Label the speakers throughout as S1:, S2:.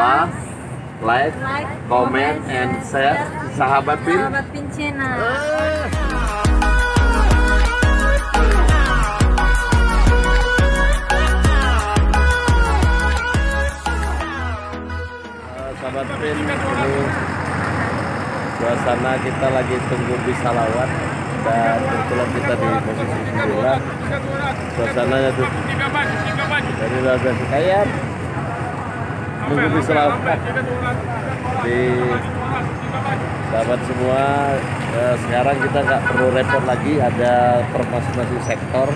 S1: lupa like,
S2: like,
S1: comment, and share. sahabat pin.
S2: Sahabat Pin Channel.
S1: Eh, sahabat pin ini suasana kita lagi tunggu bis salawat dan kebetulan kita di posisi 9 suasananya tuh dari luar biasa. Kayak bis salawat di sahabat semua. Eh, sekarang kita nggak perlu repot lagi ada per masing-masing sektor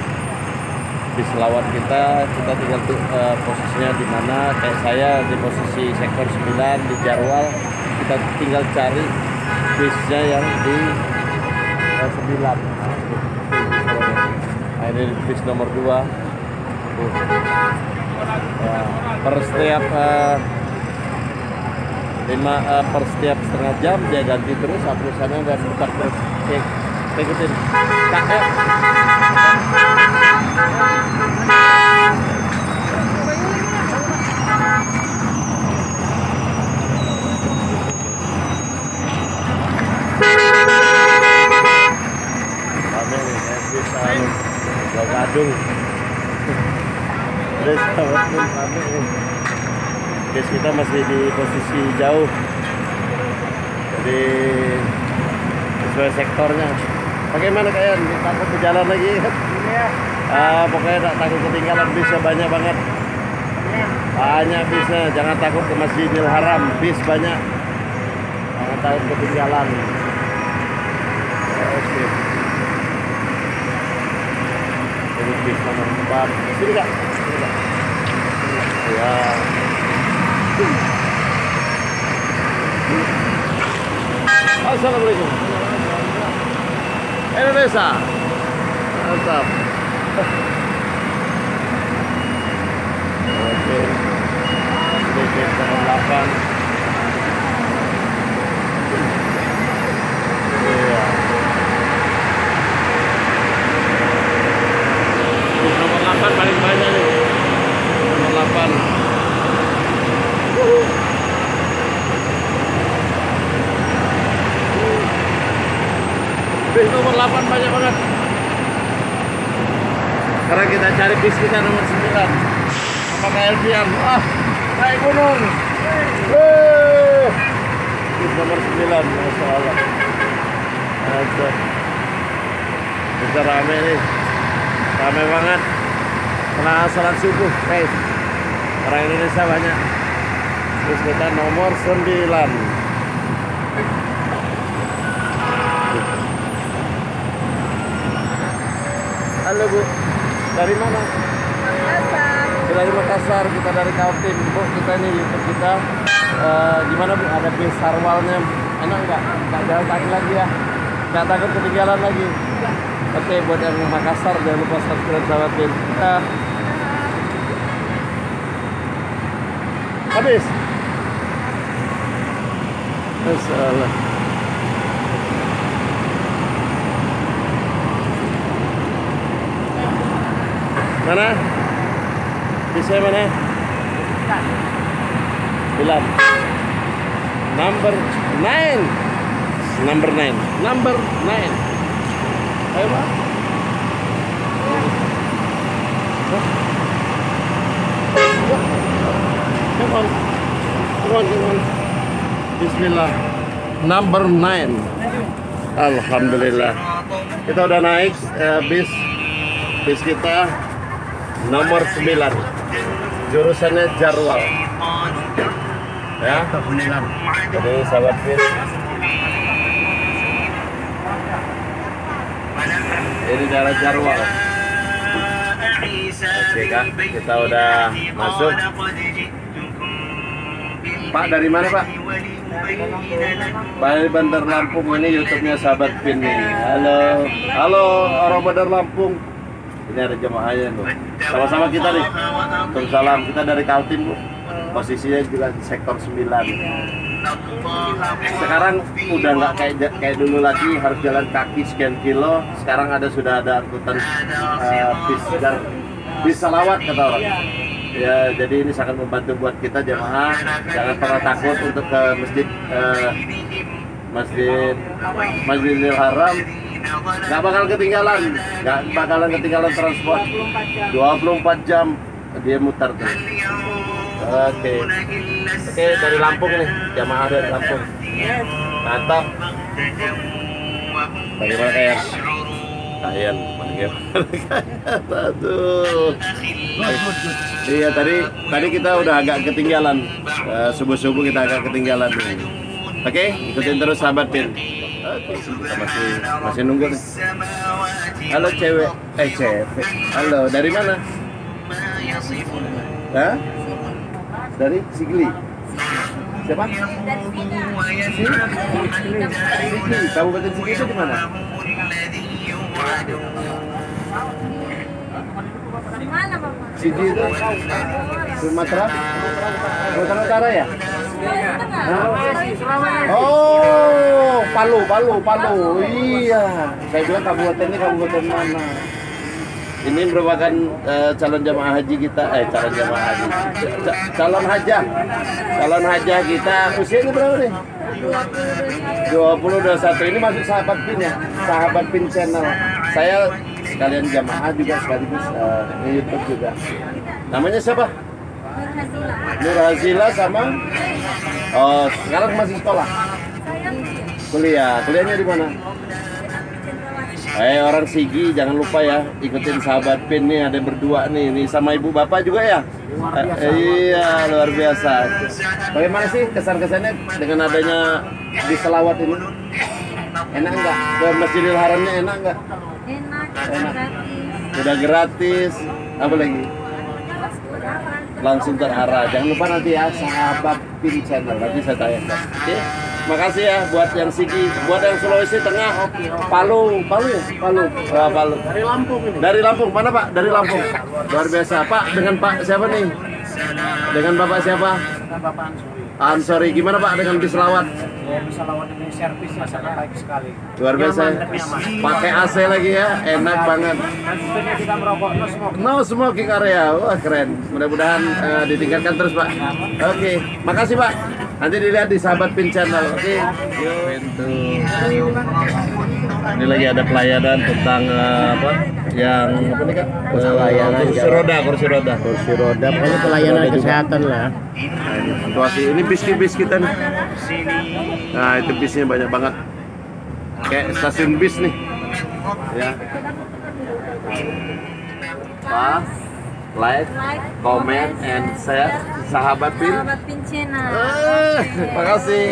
S1: di selawat kita. Kita tinggal tuh eh, posisinya di mana. Kayak saya di posisi sektor 9 di Jarwal. Kita tinggal cari bisnya yang di eh, 9 nah, ini bis nomor 2 Tuh. Ya, per setiap eh, lima eh, per setiap setengah jam dia ganti terus aplusannya dan putar terus cek ikutin Kak, eh. Gadung. Terus sahabat pun rame nih. Guys kita masih di posisi jauh. Jadi sesuai sektornya. Bagaimana kalian? Takut berjalan lagi?
S3: Iya.
S1: Ah, pokoknya tak takut ketinggalan bisa banyak banget. Banyak bisnya, jangan takut ke Masjidil Haram, bis banyak. Jangan takut ketinggalan. Oke. Ini bis nomor 4. Sini kak. Sini kak. Ya. Assalamualaikum. Indonesia. Mantap. Oke. Sedikit 8. Iya. Bis nomor 8 paling banyak nih. Nomor 8. Bis nomor 8 banyak banget. Sekarang kita cari bis kita nomor 9. Apakah Elvian? Wah, naik gunung. Wuh. Bis nomor 9, Masya Allah. Ada. Bisa rame nih. Rame banget. Kena sholat subuh, guys. Orang Indonesia banyak. Terus kita nomor 9. Halo Bu, dari mana?
S2: Makassar.
S1: Dari Makassar, kita dari Kaltim. Bu, kita ini YouTube kita. Eh, gimana Bu? Ada bis sarwalnya. Enak nggak? Nggak jalan kaki lagi ya? Nggak takut ketinggalan lagi? Oke, buat yang Makassar jangan lupa subscribe sahabat bin. Kita habis. Masalah. Mana? Bisa mana? Bilang. Number nine. Number nine. Number nine. Ayo pak. Come on. Come on, come on. Bismillah. Number nine. Alhamdulillah. Kita udah naik eh, bis bis kita nomor 9 jurusannya Jarwal. Ya. Jadi sahabat bis ini daerah Jarwal. Oke kak. Kita udah masuk. Pak dari mana Pak? Pak dari Bandar Lampung. Ini YouTube-nya sahabat Pin nih. Halo, halo orang Bandar Lampung. Ini ada jemaahnya tuh. Sama-sama kita nih. Waalaikumsalam. Kita dari Kaltim bu. Posisinya juga di sektor 9 Sekarang udah nggak kayak kayak dulu lagi harus jalan kaki sekian kilo. Sekarang ada sudah ada angkutan uh, bis dan bis salawat kata orang. Ya, jadi ini sangat membantu buat kita jemaah. Jangan pernah takut untuk ke masjid eh, masjid Masjidil Haram. Gak bakal ketinggalan, gak bakalan ketinggalan transport. 24 jam dia mutar terus. Oke, oke dari Lampung nih, jamaah dari Lampung. Mantap. Bagaimana kayak? Kayan, bagaimana? Aduh. Iya tadi tadi kita udah agak ketinggalan subuh subuh kita agak ketinggalan. Oke, ikutin terus sahabat pin. Kita masih masih nunggu nih. Halo cewek, eh cewek. Halo, dari mana? Hah? Dari Sigli. Siapa? Sigli. Kabupaten Sigli itu di mana? Sigli itu Sumatera? Sumatera Utara ya? Oh, Palu, Palu, Palu. Iya. Saya bilang kabupaten ini kabupaten mana? Ini merupakan eh, calon jamaah haji kita, eh calon jamaah haji, Ca- calon hajah, calon hajah kita. Usianya berapa nih? 20 21 ini masuk sahabat pin ya, sahabat pin channel. Saya sekalian jamaah juga sekaligus eh, di YouTube juga. Namanya siapa? Nur Hazila sama Oh, sekarang masih sekolah.
S2: Saya
S1: Kuliah. Kuliahnya di mana? Eh, orang Sigi jangan lupa ya ikutin sahabat Pin nih ada berdua nih, nih sama ibu bapak juga ya. Eh, iya luar biasa. Bagaimana sih kesan-kesannya dengan adanya di selawat ini? Enak nggak? Ke Masjidil Haramnya enak nggak?
S2: enak,
S1: Enak.
S2: gratis.
S1: Udah gratis. Apa lagi? Langsung terarah. Jangan lupa nanti ya sahabat pin channel nanti saya tanyakan. Oke. Makasih ya buat yang Sigi, buat yang Sulawesi Tengah, Palu, Palu ya, Palu, Palu. Dari Lampung ini. Dari Lampung mana Pak? Dari Lampung. Luar biasa Pak. Dengan Pak siapa nih? Dengan Bapak siapa?
S3: Bapak Ansori.
S1: Ansori. Gimana Pak dengan bis lawat?
S3: Oh, bisa lawan ini servisnya sangat baik sekali.
S1: Luar biasa. ya. Pakai AC lagi ya, enak banget.
S3: Sistemnya kita merokok no smoke.
S1: No smoking area, wah keren. Mudah-mudahan eh, ditingkatkan terus Pak. Oke, makasih Pak. Nanti dilihat di sahabat pin channel. Oke. Pintu. Ini lagi ada pelayanan tentang eh, apa? Yang apa nih kak?
S4: Pelayanan
S1: kursi
S4: jalan.
S1: roda, kursi roda.
S4: kursi roda pokoknya pelayanan
S1: Roda juga.
S4: kesehatan lah
S1: Nah, ini situasi ini bis-bis kita nih. Nah itu bisnya banyak banget. Kayak stasiun bis nih. Ya. Pak, like, comment, and share. Sahabat pin.
S2: Sahabat pin channel.
S1: Eh,
S2: Oke.
S1: makasih.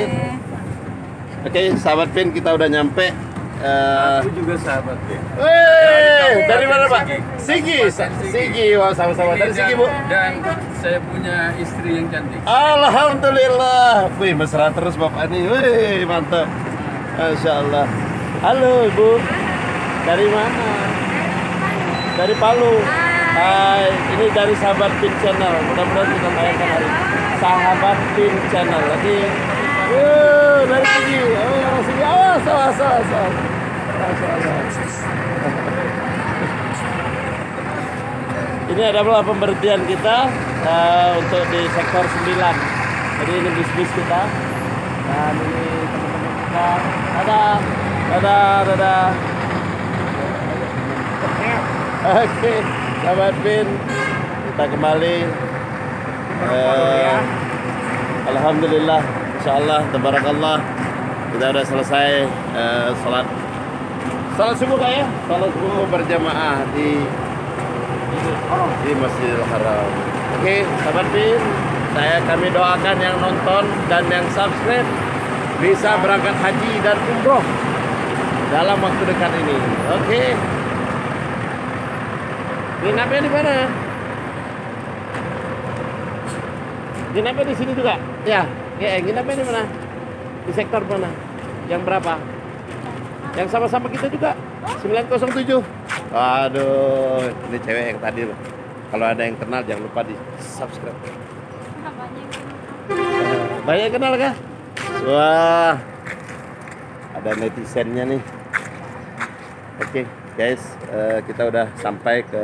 S1: Oke, sahabat pin kita udah nyampe. Eh,
S3: Aku juga sahabat ya.
S1: Wih, dari mana Pak? Sigi, Sigi, wah sama-sama dari Sigi Bu.
S5: dan saya punya istri yang cantik.
S1: Alhamdulillah. Wih, mesra terus Bapak nih. Wih, mantap. Masya Allah. Halo Ibu. Dari mana? Dari Palu. Hai, ini dari Sahabat Pin Channel. Mudah-mudahan kita tayangkan hari ini. Sahabat Pin Channel. Lagi. Wuh, dari sini. Oh, sini. Awas, awas, awas, awas. Ini adalah pemberhentian kita eh, untuk di sektor 9. Jadi ini bis-bis kita. Dan ini teman-teman kita. Dadah. Dadah, dadah. Oke, sahabat Bin. Kita kembali. Eh, Alhamdulillah, Insya Allah, Tabarakallah. Kita udah selesai eh, salat salat subuh kak ya? Salat subuh berjamaah di di Masjidil Haram. Oke, sahabat Bin, saya kami doakan yang nonton dan yang subscribe bisa berangkat haji dan umroh dalam waktu dekat ini. Oke. Nginapnya di mana? Nginapnya di sini juga? Ya, ya nginapnya di mana? Di sektor mana? Yang berapa? Yang sama-sama kita juga? 907. Waduh, ini cewek yang tadi loh. Kalau ada yang kenal jangan lupa di subscribe. Banyak yang kenal kah? Wah, ada netizennya nih. Oke, guys, eh, kita udah sampai ke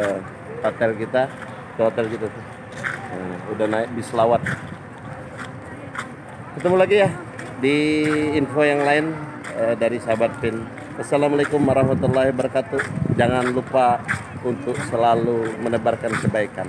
S1: hotel kita, ke hotel kita tuh. Hmm, udah naik bis lawat. Ketemu lagi ya di info yang lain eh, dari sahabat Pin. Assalamualaikum warahmatullahi wabarakatuh. Jangan lupa untuk selalu menebarkan kebaikan.